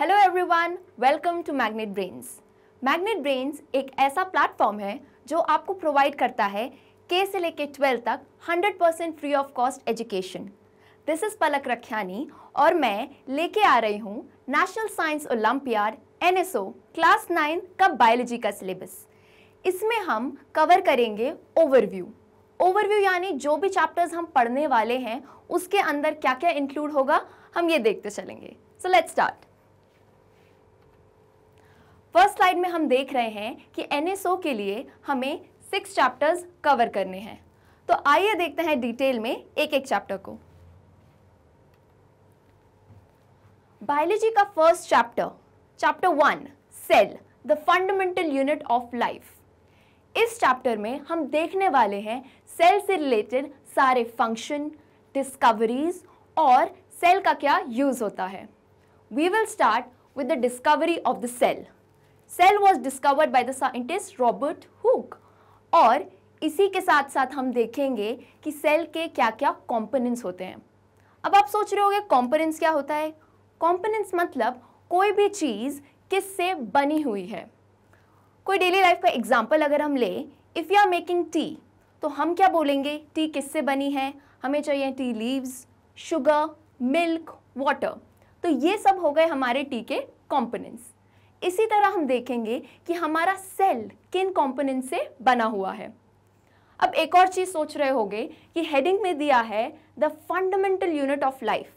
Hello everyone welcome to Magnet Brains Magnet Brains एक ऐसा platform है जो आपको प्रोवाइड करता है के से लेके ट्वेल्थ तक 100% percent free of cost education this is Palak Rakhiyani और मैं लेके आ रही हूँ national science olympiad NSO class nine का बायोलॉजी का सिलेबस इसमें हम कवर करेंगे ओवरव्यू ओवरव्यू यानी जो भी चैप्टर्स हम पढ़ने वाले हैं, उसके अंदर क्या क्या इंक्लूड होगा, हम ये देखते चलेंगे. So let's start first slide में हम देख रहे हैं कि एनएसओ के लिए हमें सिक्स चैप्टर्स कवर करने हैं। तो आइए देखते हैं डिटेल में एक एक चैप्टर को। बायोलॉजी का first chapter chapter one cell the fundamental unit of life इस चैप्टर में हम देखने वाले हैं सेल से रिलेटेड सारे फ़ंक्शन डिस्कवरीज और सेल का क्या यूज़ होता है। We will start with the discovery of the cell cell was discovered by the scientist Robert Hooke और इसी के साथ साथ हम देखेंगे कि सेल के क्या क्या कॉम्पोनेंट्स होते हैं। अब आप सोच रहे होंगे कॉम्पोनेंट्स क्या होता है? कॉम्पोनेंट्स मतलब कोई भी चीज़ किससे बनी हुई है। कोई डेली लाइफ का एग्ज़ाम्पल अगर हम ले if you are making tea तो हम क्या बोलेंगे? टी किससे बनी है? हमें चाहिए tea leaves sugar milk water तो ये सब हो गए हमारे टी के कॉम्पोनेंट्स इसी तरह हम देखेंगे कि हमारा सेल किन कंपोनेंट से बना हुआ है। अब एक और चीज़ सोच रहे होंगे कि हेडिंग में दिया है the fundamental unit of life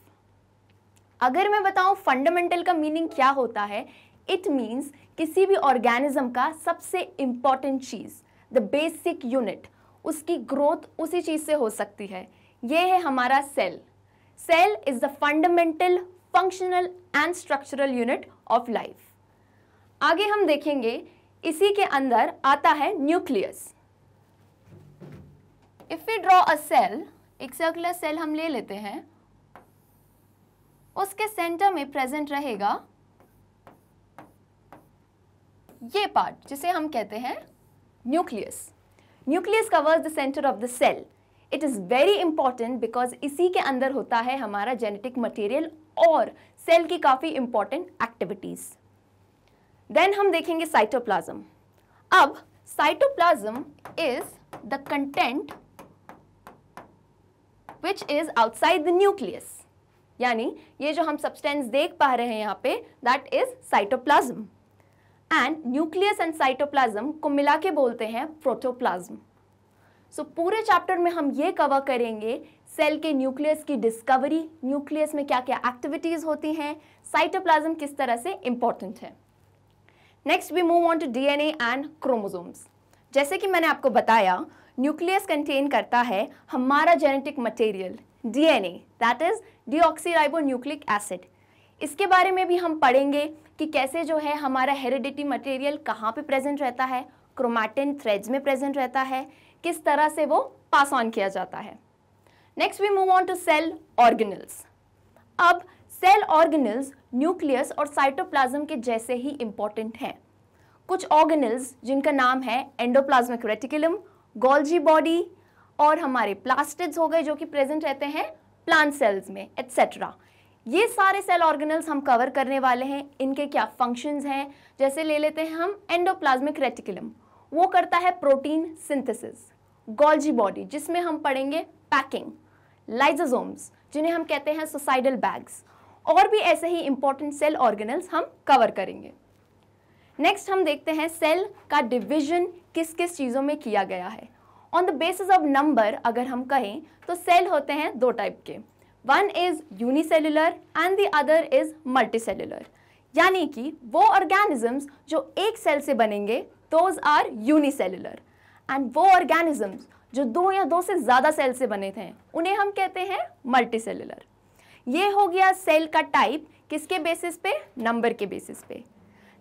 अगर मैं बताऊँ फंडामेंटल का मीनिंग क्या होता है इट मीन्स किसी भी ऑर्गेनिज्म का सबसे इंपॉर्टेंट चीज़ द बेसिक यूनिट उसकी ग्रोथ उसी चीज़ से हो सकती है। ये है हमारा cell cell is the fundamental functional and structural unit of life आगे हम देखेंगे, इसी के अंदर आता है nucleus. If we draw a cell एक सर्कुलर सेल हम ले लेते हैं। उसके सेंटर में प्रेजेंट रहेगा ये पार्ट जिसे हम कहते हैं nucleus nucleus covers the centre of the cell it is very important because इसी के अंदर होता है हमारा जेनेटिक मटेरियल और सेल की काफ़ी इंपॉर्टेंट एक्टिविटीज़ देन हम देखेंगे साइटोप्लाज्म अब cytoplasm is the content which is outside the nucleus यानी ये जो हम सब्सटेंस देख पा रहे हैं यहाँ पे that is cytoplasm and nucleus and cytoplasm को मिला के बोलते हैं प्रोटोप्लाज्म सो so, पूरे चैप्टर में हम ये कवर करेंगे सेल के न्यूक्लियस की डिस्कवरी न्यूक्लियस में क्या क्या एक्टिविटीज़ होती हैं साइटोप्लाज्म किस तरह से इंपॉर्टेंट है। Next we move on to DNA and chromosomes जैसे कि मैंने आपको बताया न्यूक्लियस कंटेन करता है हमारा genetic material DNA that is deoxyribonucleic acid इसके बारे में भी हम पढ़ेंगे कि कैसे जो है हमारा हेरिडिटी मटेरियल कहाँ पे प्रेजेंट रहता है क्रोमैटिन थ्रेड्स में प्रेजेंट रहता है, किस तरह से वो पास ऑन किया जाता है. Next we move on to cell organelles अब सेल ऑर्गेनल्स न्यूक्लियस और साइटोप्लाज्म के जैसे ही इंपॉर्टेंट हैं। कुछ ऑर्गेनल्स जिनका नाम है एंडोप्लाज्मिक रेटिकुलम गोल्जी बॉडी और हमारे प्लास्टिड्स हो गए जो कि प्रेजेंट रहते हैं प्लांट सेल्स में एट्सेट्रा ये सारे सेल ऑर्गेनल्स हम कवर करने वाले हैं। इनके क्या फ़ंक्शंस हैं? जैसे ले लेते हैं हम एंडोप्लाज्मिक रेटिकुलम वो करता है प्रोटीन सिंथेसिस गोल्जी बॉडी जिसमें हम पढ़ेंगे पैकिंग लाइजोसोम्स जिन्हें हम कहते हैं सोसाइडल बैग्स और भी ऐसे ही इंपॉर्टेंट सेल ऑर्गेनल्स हम कवर करेंगे। नेक्स्ट हम देखते हैं सेल का डिविजन किस किस चीज़ों में किया गया है। On the basis of number अगर हम कहें तो सेल होते हैं दो टाइप के। One is unicellular and the other is multicellular यानी कि वो ऑर्गेनिजम्स जो एक सेल से बनेंगे दोज आर यूनिसेलुलर एंड वो ऑर्गेनिजम्स जो दो या दो से ज़्यादा सेल से बने थे, उन्हें हम कहते हैं मल्टीसेलुलर ये हो गया सेल का टाइप किसके बेसिस पे? नंबर के बेसिस पे।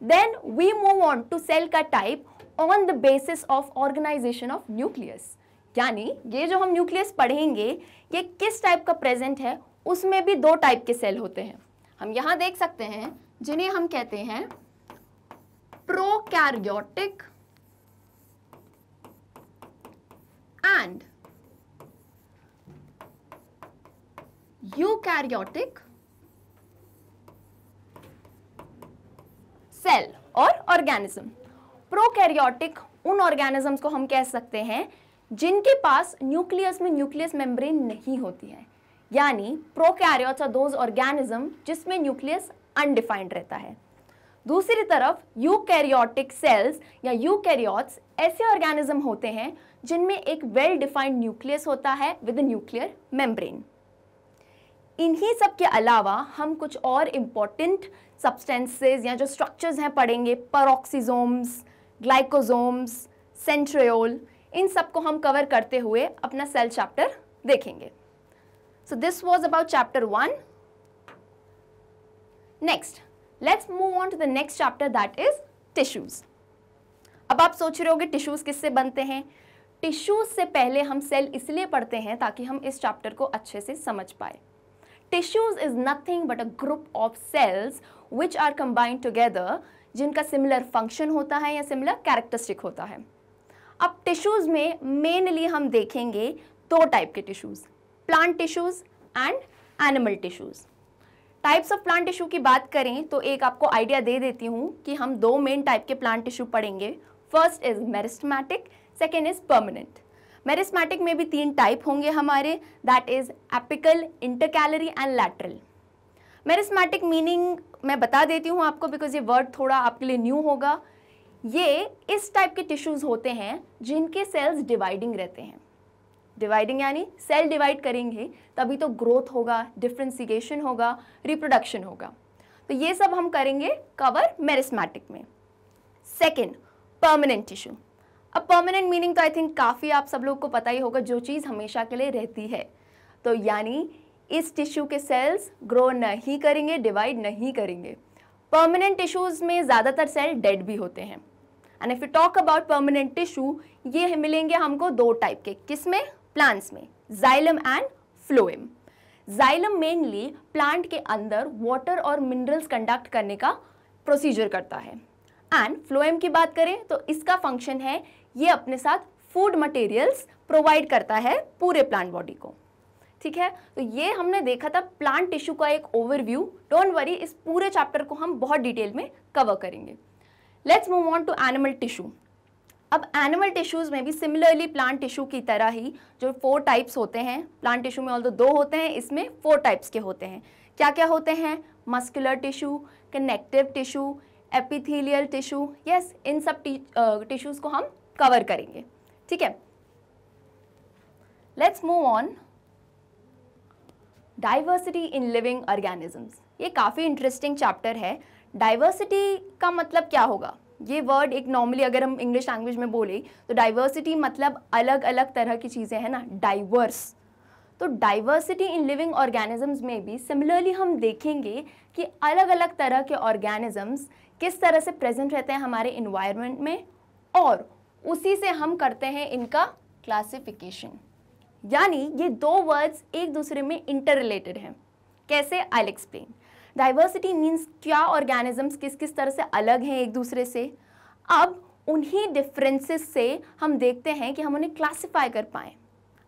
Then we move on to cell का type on the basis of organisation of nucleus यानी ये जो हम न्यूक्लियस पढ़ेंगे, ये किस टाइप का प्रेजेंट है? उसमें भी दो टाइप के सेल होते हैं। हम यहाँ देख सकते हैं, जिन्हें हम कहते हैं प्रोकैरियोटिक एंड eukaryotic सेल और ऑर्गेनिज्म। प्रोकैरियोटिक उन ऑर्गेनिजम्स को हम कह सकते हैं जिनके पास न्यूक्लियस में न्यूक्लियस मेम्ब्रेन नहीं होती है। यानी प्रोकैरियोट्स आर दोज ऑर्गेनिज्म जिसमें न्यूक्लियस अनडिफाइंड रहता है। दूसरी तरफ़ यूकैरियोटिक सेल्स या यूकैरियोट्स ऐसे ऑर्गेनिज्म होते हैं जिनमें एक वेल डिफाइंड न्यूक्लियस होता है विद न्यूक्लियर मेम्ब्रेन इन्हीं सब के अलावा हम कुछ और इंपॉर्टेंट सब्सटेंसेज या जो स्ट्रक्चर्स हैं पढ़ेंगे परोक्सीजोम्स ग्लाइकोजोम्स सेंट्रियोल इन सबको हम कवर करते हुए अपना सेल चैप्टर देखेंगे। So this was about chapter one next let's move on to the next chapter that is tissues अब आप सोच रहे होगे टिश्यूज किससे बनते हैं? टिश्यूज से पहले हम सेल इसलिए पढ़ते हैं ताकि हम इस चैप्टर को अच्छे से समझ पाए। Tissues is nothing but a group of cells which are combined together जिनका सिमिलर फ़ंक्शन होता है या सिमिलर कैरेक्टरिस्टिक होता है। अब टिश्यूज में मेनली हम देखेंगे दो टाइप के tissues plant tissues and animal tissues types of plant tissue की बात करें तो एक आपको आइडिया दे देती हूँ कि हम दो मेन टाइप के प्लांट टिश्यू पढ़ेंगे। First is meristematic second is permanent meristematic में भी तीन टाइप होंगे हमारे that is apical intercalary and lateral meristematic meaning मैं बता देती हूँ आपको बिकॉज़ ये वर्ड थोड़ा आपके लिए न्यू होगा। ये इस टाइप के टिश्यूज होते हैं जिनके सेल्स डिवाइडिंग रहते हैं। डिवाइडिंग यानी सेल डिवाइड करेंगे, तभी तो ग्रोथ होगा डिफ्रेंसीगेशन होगा रिप्रोडक्शन होगा। तो ये सब हम करेंगे कवर मेरिस्मैटिक में। सेकेंड परमानेंट टिश्यू अब परमानेंट मीनिंग तो आई थिंक काफ़ी आप सब लोग को पता ही होगा जो चीज़ हमेशा के लिए रहती है। तो यानी इस टिश्यू के सेल्स ग्रो नहीं करेंगे डिवाइड नहीं करेंगे। परमानेंट टिश्यूज़ में ज़्यादातर सेल डेड भी होते हैं। And if you talk about permanent tissue ये मिलेंगे हमको दो टाइप के, किसमें? प्लांट्स में xylem and phloem xylem mainly plant के अंदर वाटर और मिनरल्स कंडक्ट करने का प्रोसीजर करता है। एंड फ्लोएम की बात करें तो इसका फ़ंक्शन है ये अपने साथ फ़ूड मटेरियल्स प्रोवाइड करता है पूरे प्लांट बॉडी को। ठीक है? तो ये हमने देखा था प्लांट टिश्यू का एक ओवरव्यू डोंट वरी इस पूरे चैप्टर को हम बहुत डिटेल में कवर करेंगे। Let's move on to animal tissue अब एनिमल टिश्यूज में भी सिमिलरली प्लांट टिश्यू की तरह ही जो फोर टाइप्स होते हैं प्लांट टिश्यू में ऑल दो होते हैं, इसमें फोर टाइप्स के होते हैं। क्या क्या होते हैं? Muscular tissue connective tissue epithelial tissue yes इन सब टिश्यूज को हम कवर करेंगे। ठीक है? Let's move on diversity in living organisms ये काफ़ी इंटरेस्टिंग चैप्टर है। डाइवर्सिटी का मतलब क्या होगा? ये वर्ड एक नॉर्मली अगर हम इंग्लिश लैंग्वेज में बोले तो डाइवर्सिटी मतलब अलग अलग तरह की चीज़ें हैं ना। डाइवर्स तो डाइवर्सिटी इन लिविंग ऑर्गेनिजम्स में भी सिमिलरली हम देखेंगे कि अलग अलग तरह के ऑर्गेनिजम्स किस तरह से प्रेजेंट रहते हैं हमारे इन्वायरमेंट में और उसी से हम करते हैं इनका क्लासिफिकेशन यानी ये दो वर्ड्स एक दूसरे में इंटर रिलेटेड हैं। कैसे? आई एक्सप्लेन डाइवर्सिटी मीन्स क्या ऑर्गेनिजम्स किस किस तरह से अलग हैं एक दूसरे से? अब उन्हीं डिफरेंसेस से हम देखते हैं कि हम उन्हें क्लासिफाई कर पाएँ।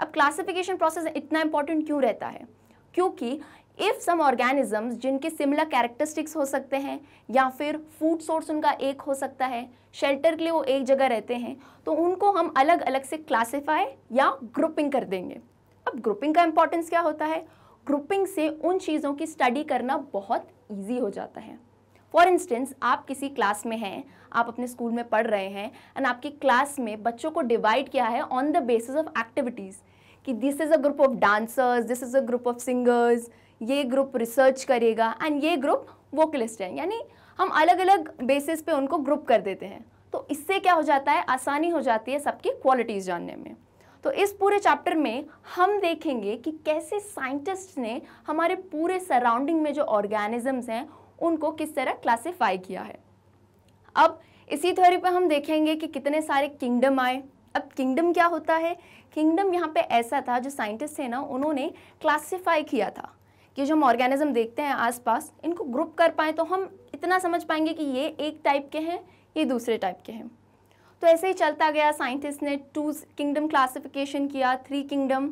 अब क्लासिफिकेशन प्रोसेस इतना इंपॉर्टेंट क्यों रहता है? क्योंकि इफ़ सम ऑर्गेनिजम्स जिनके सिमिलर कैरेक्टरिस्टिक्स हो सकते हैं, या फिर फ़ूड सोर्स उनका एक हो सकता है शेल्टर के लिए वो एक जगह रहते हैं तो उनको हम अलग अलग से क्लासीफाई या ग्रुपिंग कर देंगे। अब ग्रुपिंग का इंपॉर्टेंस क्या होता है? ग्रुपिंग से उन चीज़ों की स्टडी करना बहुत ईजी हो जाता है। फॉर इंस्टेंस आप किसी क्लास में हैं, आप अपने स्कूल में पढ़ रहे हैं एंड आपकी क्लास में बच्चों को डिवाइड किया है on the basis of activities कि this is a group of dancers this is a group of singers ये ग्रुप रिसर्च करेगा एंड ये ग्रुप वोकलिस्ट है। यानी हम अलग अलग बेसिस पे उनको ग्रुप कर देते हैं। तो इससे क्या हो जाता है? आसानी हो जाती है सबकी क्वालिटीज़ जानने में। तो इस पूरे चैप्टर में हम देखेंगे कि कैसे साइंटिस्ट ने हमारे पूरे सराउंडिंग में जो ऑर्गेनिजम्स हैं, उनको किस तरह क्लासीफाई किया है। अब इसी थ्योरी पर हम देखेंगे कि कितने सारे किंगडम आए। अब किंगडम क्या होता है? किंगडम यहाँ पे ऐसा था, जो साइंटिस्ट थे ना, उन्होंने क्लासीफाई किया था। कि जो हम ऑर्गेनिज्म देखते हैं आसपास, इनको ग्रुप कर पाएँ तो हम इतना समझ पाएँगे कि ये एक टाइप के हैं, ये दूसरे टाइप के हैं। तो ऐसे ही चलता गया साइंटिस्ट ने टू किंगडम क्लासिफिकेशन किया थ्री किंगडम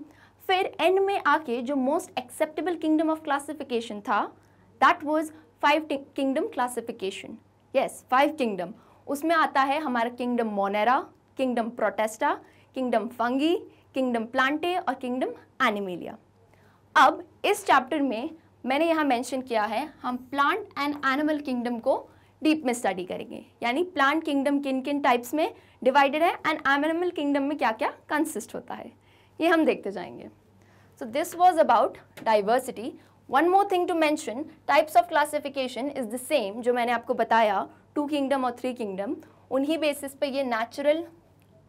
फिर एंड में आके जो most acceptable kingdom of classification था that was five kingdom classification yes five kingdom उसमें आता है हमारा kingdom Monera kingdom Protista kingdom Fungi kingdom Plantae और किंगडम एनिमेलिया अब इस चैप्टर में मैंने यहाँ मेंशन किया है, हम प्लांट एंड एनिमल किंगडम को डीप में स्टडी करेंगे। यानी प्लांट किंगडम किन किन टाइप्स में डिवाइडेड है एंड एनिमल किंगडम में क्या क्या कंसिस्ट होता है। ये हम देखते जाएँगे। So this was about diversity one more thing to mention types of classification is the same जो मैंने आपको बताया टू किंगडम और थ्री किंगडम उन्हीं बेसिस पे ये नेचुरल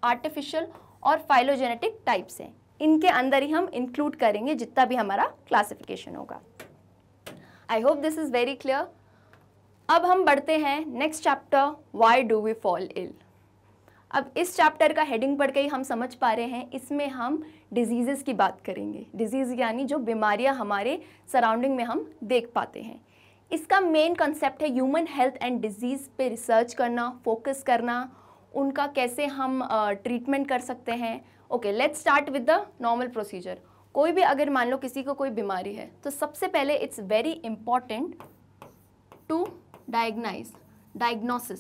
आर्टिफिशियल और फाइलोजेनेटिक टाइप्स हैं। इनके अंदर ही हम इंक्लूड करेंगे जितना भी हमारा क्लासिफिकेशन होगा। I hope this is very clear अब हम बढ़ते हैं next chapter why do we fall ill अब इस चैप्टर का हेडिंग पढ़ के ही हम समझ पा रहे हैं, इसमें हम डिज़ीज़ की बात करेंगे। डिज़ीज़ यानी जो बीमारियाँ हमारे सराउंडिंग में हम देख पाते हैं। इसका मेन कंसेप्ट है ह्यूमन हेल्थ एंड डिज़ीज़ पे रिसर्च करना फोकस करना, उनका कैसे हम ट्रीटमेंट कर सकते हैं। Okay let's start with the normal procedure कोई भी अगर मान लो किसी को कोई बीमारी है तो सबसे पहले it's very important to diagnose diagnosis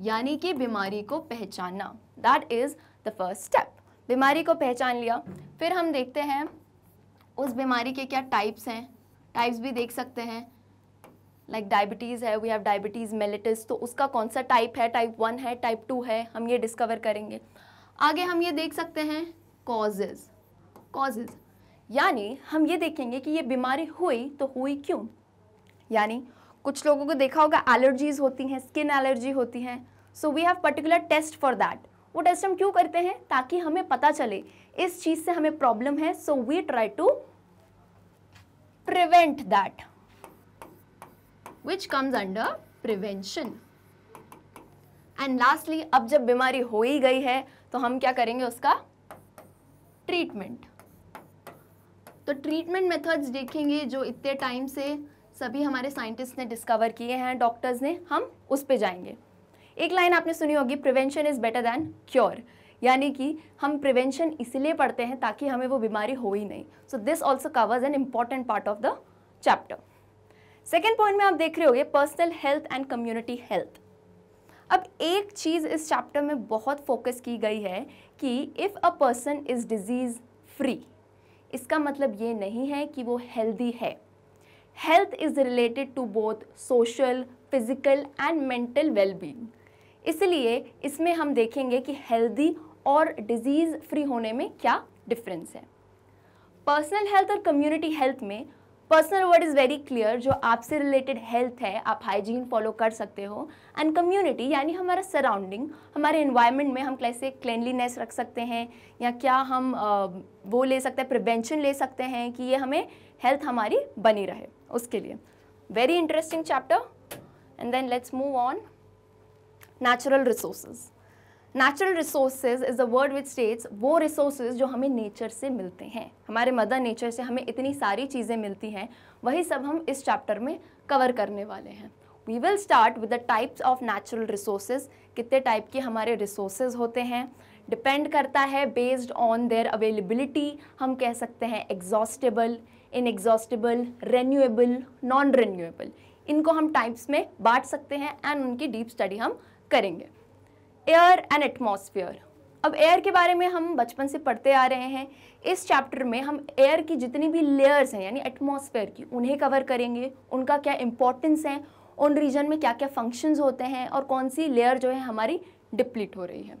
यानी कि बीमारी को पहचानना। That is the first step बीमारी को पहचान लिया। फिर हम देखते हैं, उस बीमारी के क्या टाइप्स हैं? टाइप्स भी देख सकते हैं। लाइक like डायबिटीज़ है वी हैव डायबिटीज़ मेलेटिस तो उसका कौन सा टाइप है? टाइप वन है टाइप टू है, हम ये डिस्कवर करेंगे। आगे हम ये देख सकते हैं कॉजेज़ कॉजेज़ यानी हम ये देखेंगे कि ये बीमारी हुई तो हुई क्यों? यानी कुछ लोगों को देखा होगा एलर्जीज होती हैं स्किन एलर्जी होती हैं. So we have particular test for that वो टेस्ट हम क्यों करते हैं? ताकि हमें पता चले इस चीज़ से हमें प्रॉब्लम है so we try to prevent that which comes under prevention and lastly अब जब बीमारी हो ही गई है तो हम क्या करेंगे उसका? ट्रीटमेंट तो ट्रीटमेंट मेथड्स देखेंगे जो इतने टाइम से सभी हमारे साइंटिस्ट ने डिस्कवर किए हैं डॉक्टर्स ने, हम उस पर जाएँगे। एक लाइन आपने सुनी होगी prevention is better than cure यानी कि हम प्रिवेंशन इसलिए पढ़ते हैं ताकि हमें वो बीमारी हो ही नहीं। So this also covers an important part of the chapter second point में आप देख रहे होगे personal health and community health अब एक चीज़ इस चैप्टर में बहुत फोकस की गई है कि if a person is disease free इसका मतलब ये नहीं है कि वो हेल्दी है। Health is related to both social physical and mental wellbeing इसलिए इसमें हम देखेंगे कि हेल्दी और डिज़ीज़ फ्री होने में क्या डिफरेंस है। पर्सनल हेल्थ और कम्युनिटी हेल्थ में personal word is very clear जो आपसे रिलेटेड हेल्थ है, आप हाइजीन फॉलो कर सकते हो एंड कम्युनिटी यानी हमारा सराउंडिंग हमारे इन्वायरमेंट में हम कैसे क्लेनलीनेस रख सकते हैं, या क्या हम वो ले सकते हैं प्रिवेंशन ले सकते हैं कि ये हमें हेल्थ हमारी बनी रहे, उसके लिए। Very interesting chapter and then let's move on natural resources natural resources is the word which states वो रिसोर्सेज जो हमें नेचर से मिलते हैं। हमारे मदर नेचर से हमें इतनी सारी चीज़ें मिलती हैं, वही सब हम इस चैप्टर में कवर करने वाले हैं। We will start with the types of natural resources कितने टाइप के हमारे रिसोर्सेज होते हैं। डिपेंड करता है बेस्ड ऑन देयर अवेलेबिलिटी हम कह सकते हैं exhaustible inexhaustible renewable non renewable इनको हम टाइप्स में बांट सकते हैं एंड उनकी डीप स्टडी हम करेंगे। एयर एंड एटमॉस्फेयर अब एयर के बारे में हम बचपन से पढ़ते आ रहे हैं। इस चैप्टर में हम एयर की जितनी भी लेयर्स हैं, यानी एटमॉस्फेयर की, उन्हें कवर करेंगे। उनका क्या इंपॉर्टेंस है? उन रीजन में क्या क्या फ़ंक्शंस होते हैं? और कौन सी लेयर जो है हमारी डिप्लीट हो रही है।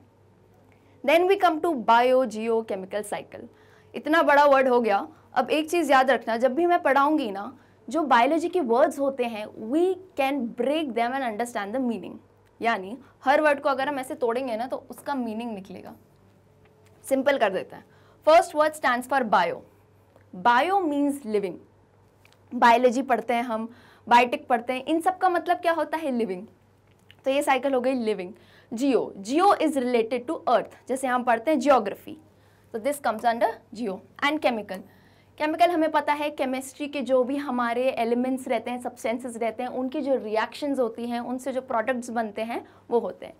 Then we come to bio geo chemical cycle इतना बड़ा वर्ड हो गया। अब एक चीज़ याद रखना, जब भी मैं पढ़ाऊँगी ना, जो बायोलॉजी के वर्ड्स होते हैं we can break them and understand the meaning यानी हर वर्ड को अगर हम ऐसे तोड़ेंगे ना तो उसका मीनिंग निकलेगा। सिंपल कर देते हैं। First word stand for bio bio means living biology पढ़ते हैं हम बायोटिक पढ़ते हैं, इन सब का मतलब क्या होता है लिविंग तो ये साइकिल हो गई living geo geo is related to earth जैसे हम पढ़ते हैं जियोग्राफी तो this comes under geo and chemical chemical, हमें पता है केमिस्ट्री के जो भी हमारे एलिमेंट्स रहते हैं सब्सटेंसेस रहते हैं, उनकी जो रिएक्शंस होती हैं, उनसे जो प्रोडक्ट्स बनते हैं, वो होते हैं।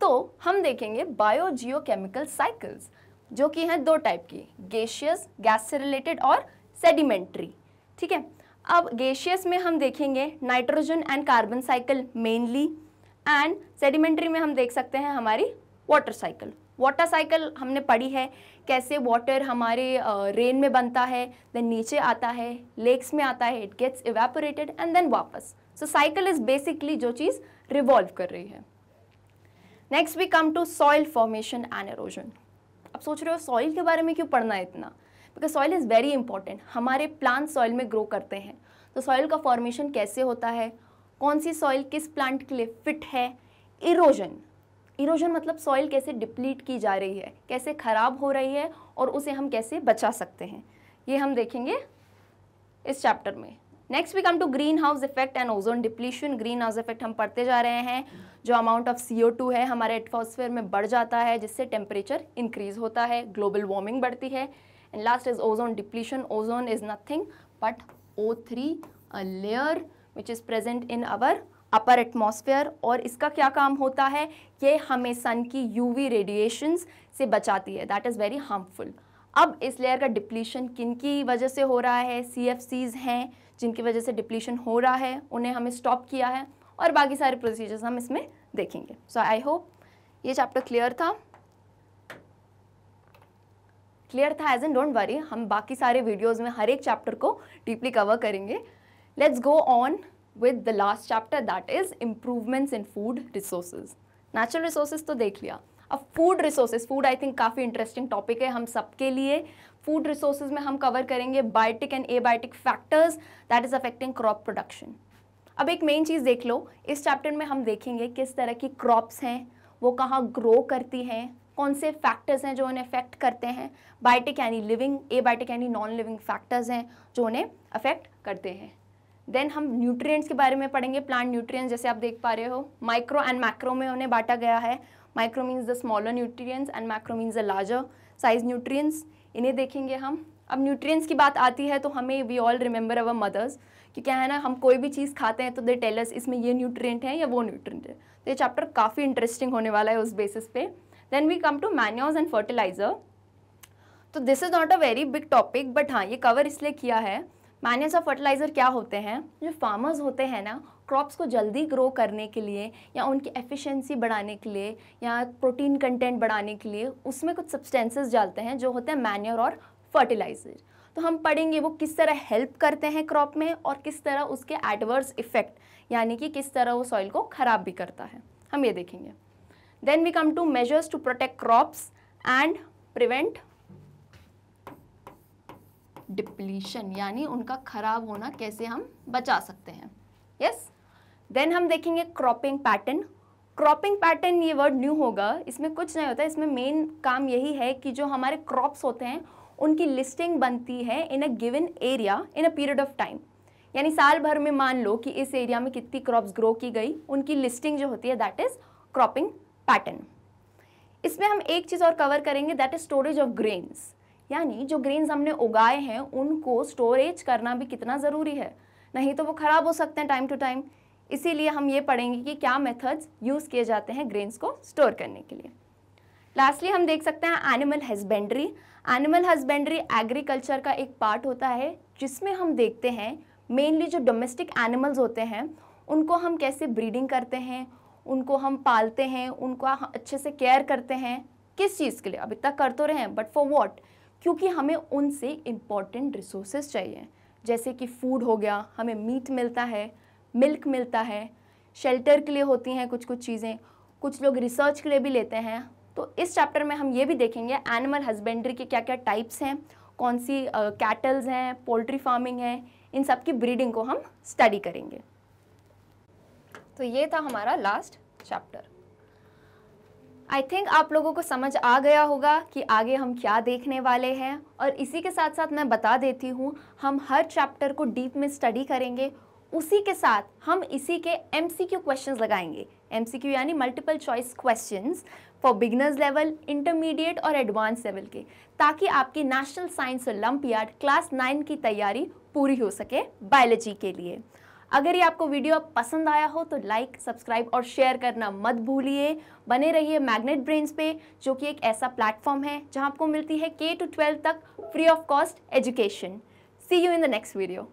तो हम देखेंगे बायो जियो केमिकल साइकिल्स जो कि हैं दो टाइप की गेशियस गैस से रिलेटेड और सेडिमेंट्री ठीक है? अब गेशियस में हम देखेंगे nitrogen and carbon cycle mainly and sedimentary में हम देख सकते हैं हमारी वाटर साइकिल वाटर साइकिल हमने पढ़ी है, कैसे वाटर हमारे रेन में बनता है देन नीचे आता है लेक्स में आता है it gets evaporated and then वापस। सो साइकिल इज़ बेसिकली जो चीज़ रिवॉल्व कर रही है। Next we come to soil formation and erosion अब सोच रहे हो सॉइल के बारे में क्यों पढ़ना है इतना? Because soil is very important हमारे प्लांट सॉइल में ग्रो करते हैं। तो सॉइल का फॉर्मेशन कैसे होता है? कौन सी सॉइल किस प्लांट के लिए फिट है? इरोजन इरोजन मतलब सॉइल कैसे डिप्लीट की जा रही है, कैसे ख़राब हो रही है और उसे हम कैसे बचा सकते हैं। ये हम देखेंगे इस चैप्टर में। Next we come to greenhouse effect and ozone depletion greenhouse effect हम पढ़ते जा रहे हैं। जो अमाउंट ऑफ़ सी है, हमारे एटमॉस्फेयर में बढ़ जाता है, जिससे टेम्परेचर इंक्रीज होता है ग्लोबल वार्मिंग बढ़ती है। And last is ozone depletion ozone is nothing but O three a layer which is present in our upper atmosphere और इसका क्या काम होता है? ये हमें सन की यूवी रेडिएशंस से बचाती है। दैट इज़ वेरी हार्मफुल अब इस लेयर का डिप्लीशन किन की वजह से हो रहा है? सी हैं, जिनकी वजह से डिप्लीशन हो रहा है, उन्हें हमें स्टॉप किया है और बाकी सारे प्रोसीजर्स हम इसमें देखेंगे। सो आई होप ये चैप्टर क्लियर था। क्लियर था एज एन डोंट वरी हम बाकी सारे वीडियोज़ में हर एक चैप्टर को डीपली कवर करेंगे। Let's go on with the last chapter that is improvements in food resources natural resources तो देख लिया। अब food resources food I think काफ़ी इंटरेस्टिंग टॉपिक है हम सबके लिए। फ़ूड रिसोर्सेज में हम कवर करेंगे biotic and abiotic factors that is affecting crop production अब एक मेन चीज़ देख लो, इस चैप्टर में हम देखेंगे किस तरह की क्रॉप्स हैं, वो कहाँ ग्रो करती हैं, कौन से फैक्टर्स हैं जो उन्हें अफेक्ट करते हैं बायोटिक यानी लिविंग ए बायोटिक यानी नॉन लिविंग फैक्टर्स हैं जो उन्हें अफेक्ट करते हैं। देन हम न्यूट्रिएंट्स के बारे में पढ़ेंगे प्लांट न्यूट्रिएंट्स जैसे आप देख पा रहे हो। माइक्रो एंड मैक्रो में उन्हें बांटा गया है। Micro means the smaller nutrients and macro means the larger size nutrients इन्हें देखेंगे हम। अब न्यूट्रिएंट्स की बात आती है तो हमें we all remember our mothers कि क्या है ना, हम कोई भी चीज़ खाते हैं तो दे टेलस इसमें ये न्यूट्रिएंट है या वो न्यूट्रिएंट है। तो ये चैप्टर काफ़ी इंटरेस्टिंग होने वाला है उस बेसिस पे। Then we come to manures and fertiliser तो this is not a very big topic but हाँ ये कवर इसलिए किया है मैन्योज ऑफ़ फर्टिलाइज़र क्या होते हैं? जो फार्मर्स होते हैं ना क्रॉप्स को जल्दी ग्रो करने के लिए या उनकी एफिशिएंसी बढ़ाने के लिए या प्रोटीन कंटेंट बढ़ाने के लिए उसमें कुछ सब्सटेंसेस डालते हैं जो होते हैं मैन्योर और फर्टिलाइज़र तो हम पढ़ेंगे वो किस तरह हेल्प करते हैं क्रॉप में और किस तरह उसके एडवर्स इफ़ेक्ट यानी कि किस तरह वो सॉइल को ख़राब भी करता है। हम ये देखेंगे। Then we come to measures to protect crops and prevent depletion यानी उनका खराब होना कैसे हम बचा सकते हैं? यस देन हम देखेंगे क्रॉपिंग पैटर्न क्रॉपिंग पैटर्न ये वर्ड न्यू होगा। इसमें कुछ नहीं होता। इसमें मेन काम यही है कि जो हमारे क्रॉप्स होते हैं, उनकी लिस्टिंग बनती है in a given area in a period of time यानी साल भर में मान लो कि इस एरिया में कितनी क्रॉप्स ग्रो की गई, उनकी लिस्टिंग जो होती है दैट इज़ क्रॉपिंग पैटर्न इसमें हम एक चीज़ और कवर करेंगे that is storage of grains यानी जो ग्रेन्स हमने उगाए हैं, उनको स्टोरेज करना भी कितना ज़रूरी है। नहीं तो वो ख़राब हो सकते हैं टाइम टू टाइम इसीलिए हम ये पढ़ेंगे कि क्या मेथड्स यूज़ किए जाते हैं ग्रेन्स को स्टोर करने के लिए। लास्टली हम देख सकते हैं animal husbandry animal husbandry agriculture का एक पार्ट होता है, जिसमें हम देखते हैं मेनली जो डोमेस्टिक एनिमल्स होते हैं, उनको हम कैसे ब्रीडिंग करते हैं, उनको हम पालते हैं, उनको अच्छे से केयर करते हैं। किस चीज़ के लिए? अभी तक कर तो रहे हैं बट फॉर वॉट क्योंकि हमें उनसे इंपॉर्टेंट रिसोर्सेज चाहिए। जैसे कि फ़ूड हो गया हमें मीट मिलता है मिल्क मिलता है शेल्टर के लिए होती हैं कुछ कुछ चीज़ें। कुछ लोग रिसर्च के लिए भी लेते हैं। तो इस चैप्टर में हम ये भी देखेंगे एनिमल हस्बेंड्री के क्या क्या टाइप्स हैं कौन सी कैटल्स uh, हैं पोल्ट्री फ़ार्मिंग है इन सब की ब्रीडिंग को हम स्टडी करेंगे। तो ये था हमारा लास्ट चैप्टर आई थिंक आप लोगों को समझ आ गया होगा कि आगे हम क्या देखने वाले हैं। और इसी के साथ साथ मैं बता देती हूँ, हम हर चैप्टर को डीप में स्टडी करेंगे। उसी के साथ हम इसी के एम सी क्यू क्वेश्चन लगाएँगे। एम सी क्यू यानी multiple choice question for beginners level intermediate और एडवांस लेवल के, ताकि आपकी national science olympiad class nine की तैयारी पूरी हो सके बायोलॉजी के लिए। अगर ये आपको वीडियो पसंद आया हो तो लाइक सब्सक्राइब और शेयर करना मत भूलिए। बने रहिए मैग्नेट ब्रेन्स पे, जो कि एक ऐसा प्लेटफॉर्म है जहाँ आपको मिलती है के टू ट्वेल्व तक free of cost education see you in the next video